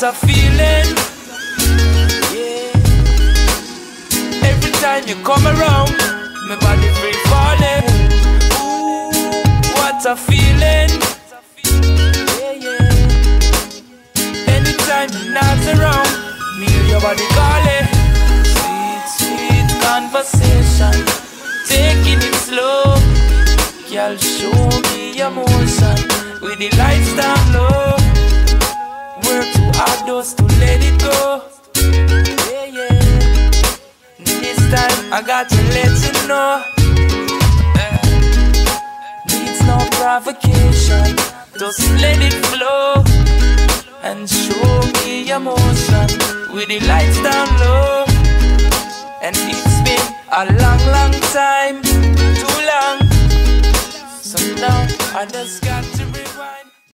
What a feeling. Yeah. Every time you come around, my body free falling. Ooh, what a feeling. Yeah, yeah. Anytime you're not around, me hear your body calling. Sweet, sweet conversation, taking it slow. Girl, show me emotion with the lights down low. To let it go. Yeah, yeah. This time I got to let you know. Eh. Needs no provocation, just let it flow and show me emotion with the lights down low. And it's been a long, long time, too long. So now I just got